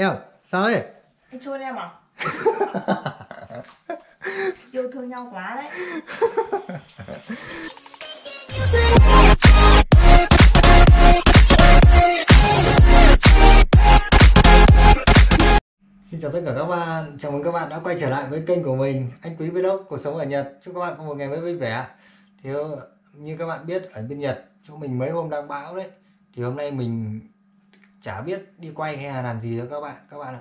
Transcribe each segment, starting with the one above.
em sao đấy anh chôn em à? Yêu thương nhau quá đấy. Xin chào tất cả các bạn, chào mừng các bạn đã quay trở lại với kênh của mình Anh Quý Vlog Cuộc Sống ở Nhật. Chúc các bạn có một ngày mới vui vẻ. Thì như các bạn biết ở bên Nhật chỗ mình mấy hôm đang bão đấy. Thì hôm nay mình chả biết đi quay hay là làm gì đâu các bạn các bạn ạ.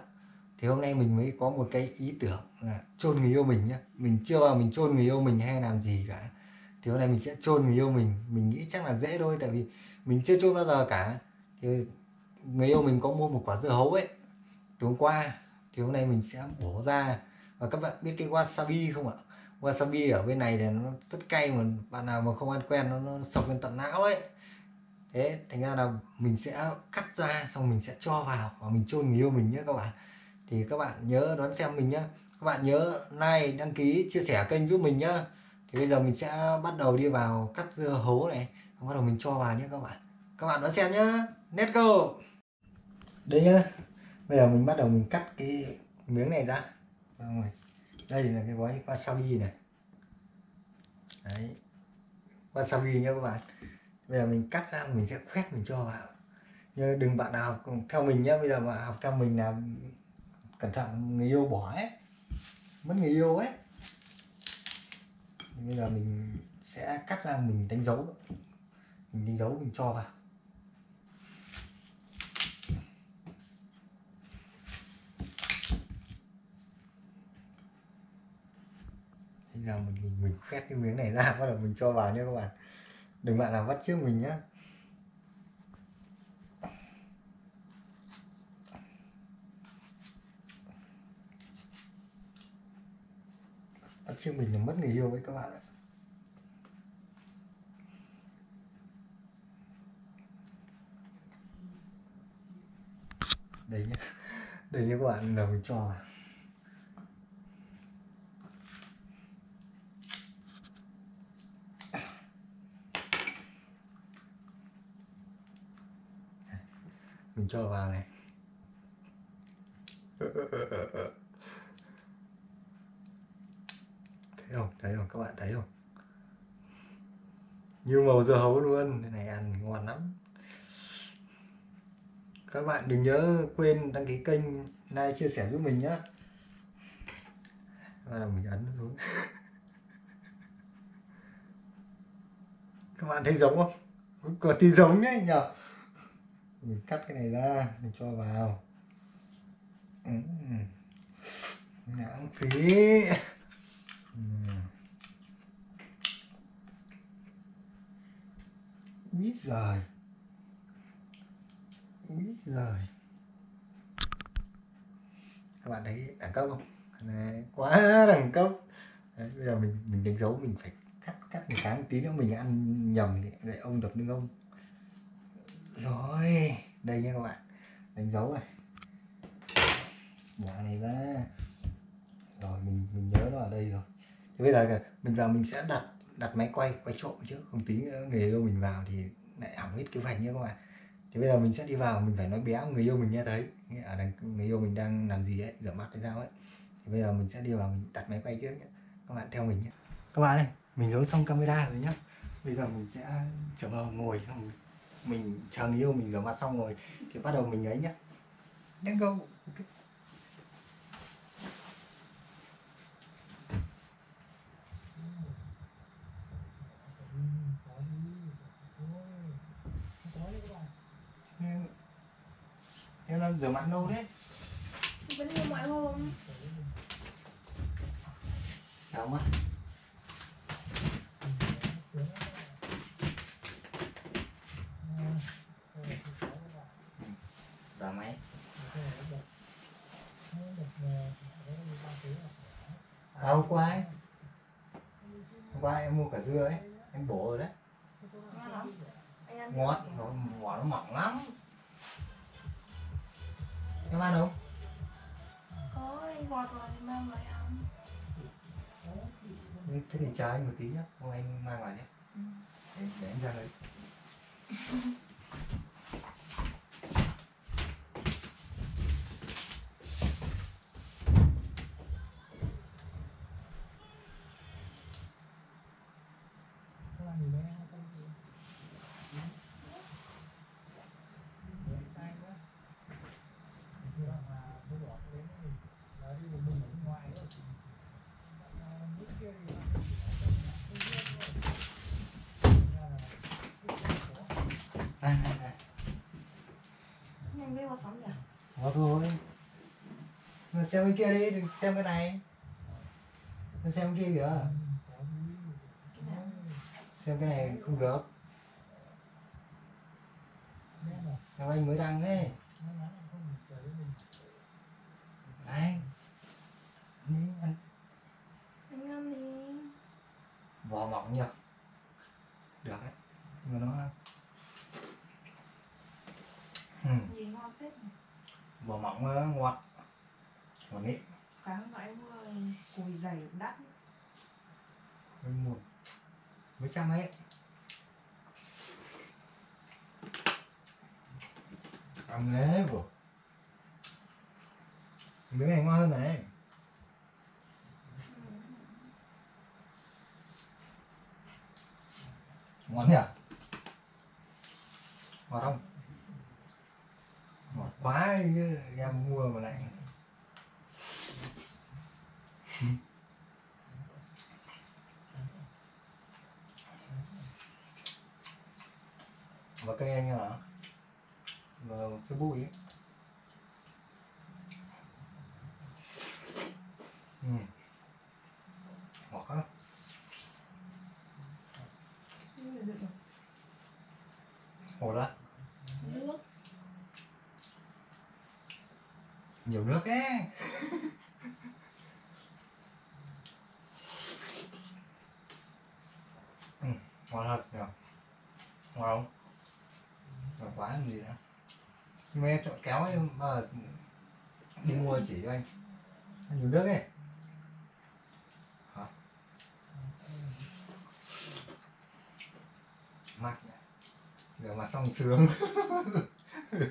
Thì hôm nay mình mới có một cái ý tưởng là chôn người yêu mình nhá. Mình chưa vào mình chôn người yêu mình hay làm gì cả. Thì hôm nay mình sẽ chôn người yêu mình. Mình nghĩ chắc là dễ thôi tại vì mình chưa chôn bao giờ cả. Thì người yêu mình có mua một quả dưa hấu ấy tối hôm qua. Thì hôm nay mình sẽ bổ ra. Và các bạn biết cái wasabi không ạ? Wasabi ở bên này thì nó rất cay mà bạn nào mà không ăn quen nó, nó sọc lên tận não ấy thế thành ra là mình sẽ cắt ra, xong mình sẽ cho vào và mình chôn người yêu mình nhé các bạn. Thì các bạn nhớ đón xem mình nhé các bạn nhớ like, đăng ký, chia sẻ kênh giúp mình nhá. Thì bây giờ mình sẽ bắt đầu đi vào cắt dưa hấu này. Xong bắt đầu mình cho vào nhé các bạn. Các bạn đón xem nhá. Let's go! Đây nhá. Bây giờ mình bắt đầu mình cắt cái miếng này ra. Rồi, đây là cái gói wasabi này. Đấy. Wasabi nhá các bạn bây giờ mình cắt ra, mình sẽ khoét mình cho vào. Nhưng đừng bạn nào theo mình nhá, bây giờ mà học theo mình là cẩn thận, người yêu bỏ ấy. Mất người yêu ấy. Bây giờ mình sẽ cắt ra, mình đánh dấu. Mình đánh dấu, mình cho vào. Bây giờ mình mình mình khoét cái miếng này ra, bắt đầu mình cho vào nhé các bạn đừng bạn nào bắt trước mình nhé, bắt trước mình là mất người yêu với các bạn ạ. Đây nhá. Đây nhá các bạn là mình cho mình cho vào này. Thấy không? Thấy không? Các bạn thấy không? Như màu dưa hấu luôn. Cái này ăn ngon lắm. Các bạn đừng nhớ quên đăng ký kênh, like, chia sẻ giúp mình nhé và đầu mình ấn xuống. Các bạn thấy giống không? Có tí giống nhé nhở? Mình cắt cái này ra mình cho vào. Ừ. lãng phí. Ừ. ít rồi. Ít rồi. Các bạn thấy đẳng cấp không? Này, quá đẳng cấp. Đấy, bây giờ mình mình đánh dấu mình phải cắt cắt một tháng tí nữa mình ăn nhầm thì lại ông đập lưng ông rồi, đây nha các bạn. Đánh dấu này. Bỏ này ra. Rồi, mình mình nhớ nó ở đây rồi. Thì bây giờ mình vào mình sẽ đặt đặt máy quay quay trộm chứ, không tính người yêu mình vào thì lại hỏng hết kế hoạch nhé các bạn. Thì bây giờ mình sẽ đi vào, mình phải nói bé người yêu mình nghe à, thấy. Ở đằng người yêu mình đang làm gì ấy rửa mắt hay sao ấy. Thì bây giờ mình sẽ đi vào, mình đặt máy quay trước nhé các bạn theo mình nhé các bạn ơi, mình giấu xong camera rồi nhé. bây giờ mình sẽ à, trở vào ngồi xong mình chờ người yêu mình rửa mặt xong rồi thì bắt đầu mình ấy nhá. Let's go. Okay. em đang rửa mặt lâu đấy. Vẫn như mọi hôm. Sao mà máy à, hôm qua ấy. Hôm qua em mua cả dưa ấy em bổ rồi đấy. Anh ngọt nó nó mỏng lắm. Em ăn không? Có ngọt rồi mang lại ăn thế thì chờ anh một tí nhá hôm anh mang vào nhé để, để anh ra đấy à, à, à. nhanh ghê vào sóng thôi. Mà xem cái kia đi, đừng xem cái này. Mà xem cái kia kìa. Xem cái này không được. Sao anh mới đăng ấy? Này Đi ăn anh ăn đi Vỏ mỏng nhỉ Được đấy Nhưng mà nó ừ, gì ngon phết nhỉ Ờ, ngọt. Ngọt nghĩ cám dõi mưa cùi dày đắt. Mình một Mấy trăm ấy. Ăn thế bộ Miếng này ngon hơn này Ngon nhỉ? Ngọt không quá như em mua mà lại. Và kênh anh hả Và Facebook ấy. Ừ. Ngọt quá. Ngọt á nước nhiều nước ấy. Ừ, ngon thật nhỉ? Ngon không? Ngon quá làm gì nữa. Nhưng mà em chọn kéo ấy mà đi mua chỉ cho anh. Anh nhiều nước ấy. Hả? Mặt nhỉ? Rửa mặt xong sướng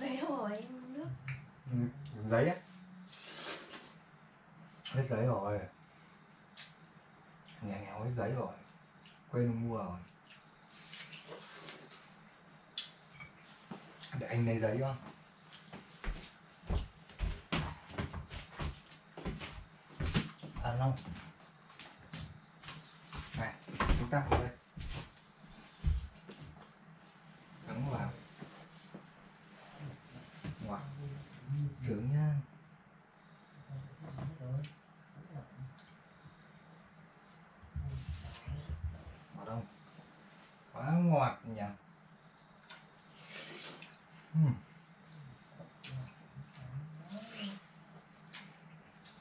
dễ rồi em nước Ừ, giấy á. Hết giấy rồi. Nhà nghèo hết giấy rồi. Quên mua rồi. Để anh lấy giấy không? À không này chúng ta vào đây cắm vào wow sướng nha ngọt không quá ngọt nhỉ Ừm,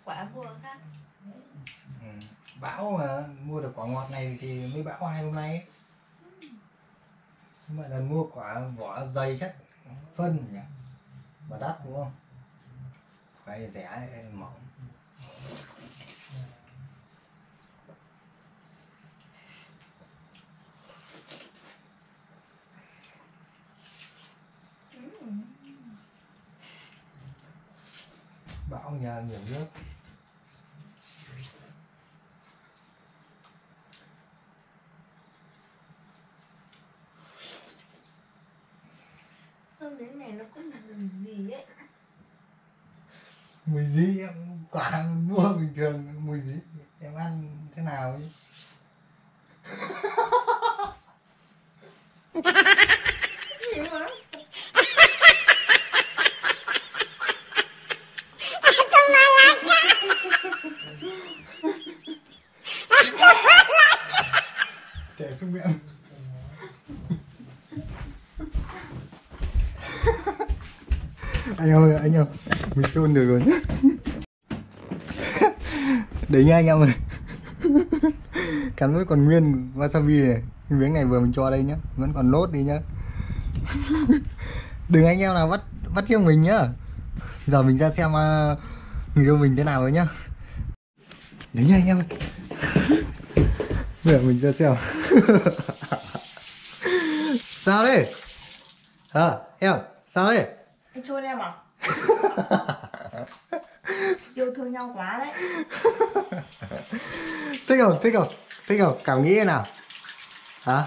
quả vừa khác Ừ, bão mà mua được quả ngọt này thì mới bão hai hôm nay. Nhưng mà lần mua quả vỏ dày chắc phân nhỉ? Mà đắt đúng không? Phải rẻ mỏng bão nhà nhiều nước sao miếng này nó có một mùi gì ấy mùi gì em quả mua bình thường. Mùi gì em ăn thế nào ấy? Trẻ xuống miệng. Anh ơi anh ơi. Mình chôn được rồi nhé đấy nha anh em ơi. Cắn vẫn còn nguyên wasabi này. Miếng này vừa mình cho đây nhá. Vẫn còn nốt đi nhá. Đừng anh em nào bắt bắt riêng mình nhá. Giờ mình ra xem uh, người yêu mình thế nào rồi nhá. Đấy nha anh em ơi. Bây giờ mình ra xem. Sao đấy à em sao đấy anh chôn em à? Yêu thương nhau quá đấy. Thích không? Thích không? Thích không? Cảm nghĩ thế nào? Hả?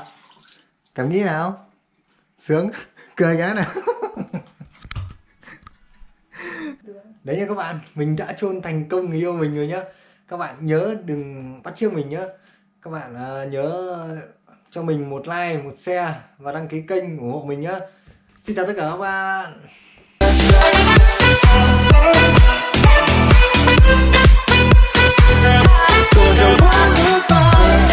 Cảm nghĩ nào? Sướng. Cười cái nào? Đấy nha các bạn. Mình đã chôn thành công người yêu mình rồi nhá. Các bạn nhớ đừng bắt chước mình nhá. Các bạn à, nhớ cho mình một like một share và đăng ký kênh ủng hộ mình nhá. Xin chào tất cả các bạn Cause I wanna buy